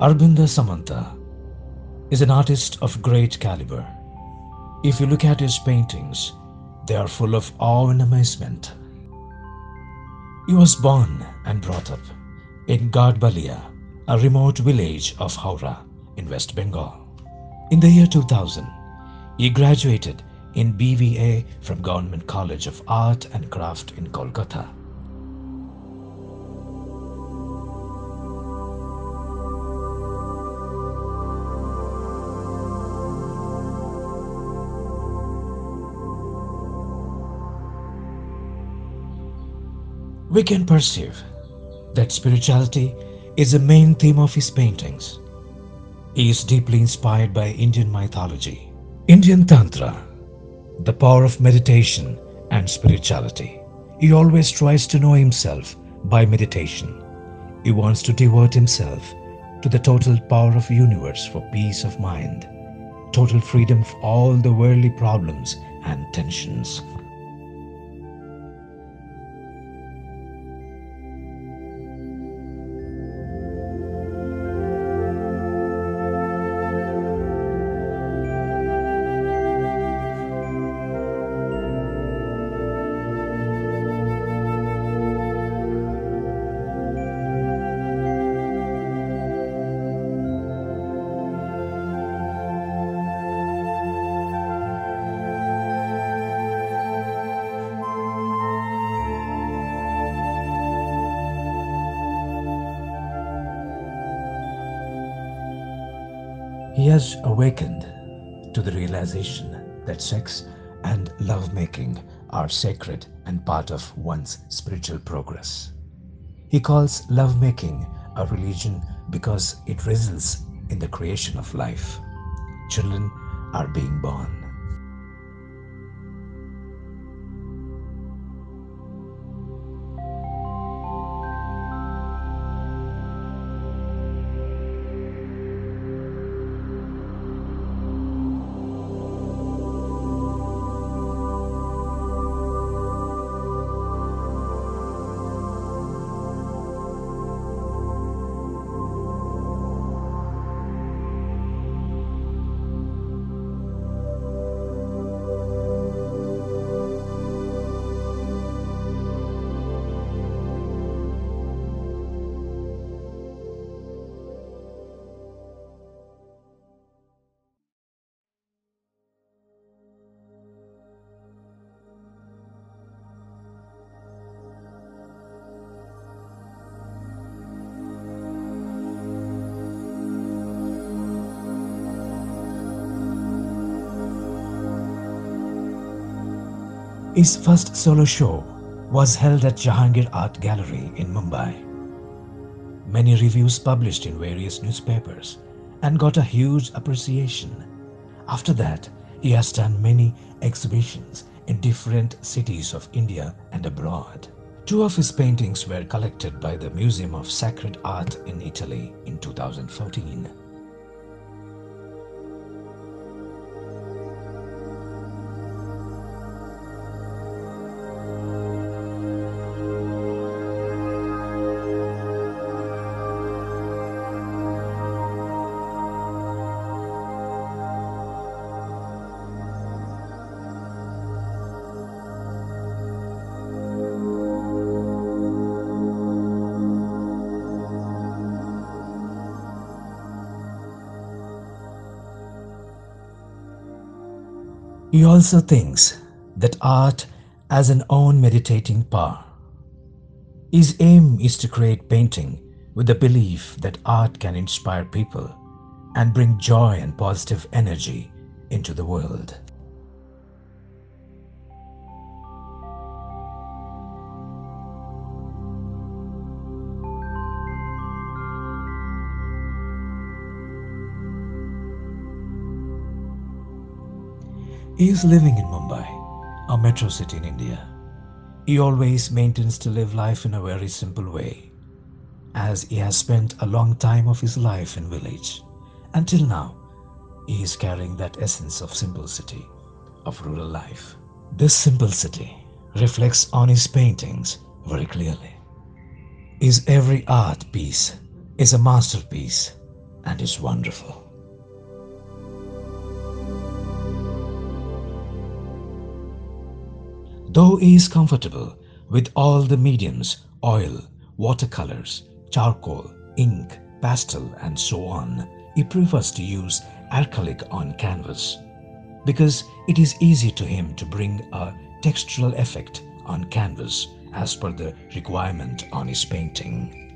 Arabinda Samanta is an artist of great caliber. If you look at his paintings, they are full of awe and amazement. He was born and brought up in Gardbalia, a remote village of Howrah in West Bengal. In the year 2000, he graduated in BVA from Government College of Art and Craft in Kolkata. We can perceive that spirituality is the main theme of his paintings. He is deeply inspired by Indian mythology, Indian Tantra, the power of meditation and spirituality. He always tries to know himself by meditation. He wants to devote himself to the total power of universe for peace of mind, total freedom of all the worldly problems and tensions. He has awakened to the realization that sex and lovemaking are sacred and part of one's spiritual progress. He calls lovemaking a religion because it results in the creation of life. Children are being born. His first solo show was held at Jahangir Art Gallery in Mumbai. Many reviews published in various newspapers and got a huge appreciation. After that, he has done many exhibitions in different cities of India and abroad. Two of his paintings were collected by the Museum of Sacred Art in Italy in 2014. He also thinks that art has an own meditating power. His aim is to create painting with the belief that art can inspire people and bring joy and positive energy into the world. He is living in Mumbai, a metro city in India. He always maintains to live life in a very simple way, as he has spent a long time of his life in village. Until now, he is carrying that essence of simplicity, of rural life. This simplicity reflects on his paintings very clearly. His every art piece is a masterpiece and is wonderful. Though he is comfortable with all the mediums, oil, watercolors, charcoal, ink, pastel and so on, he prefers to use acrylic on canvas because it is easy to him to bring a textural effect on canvas as per the requirement on his painting.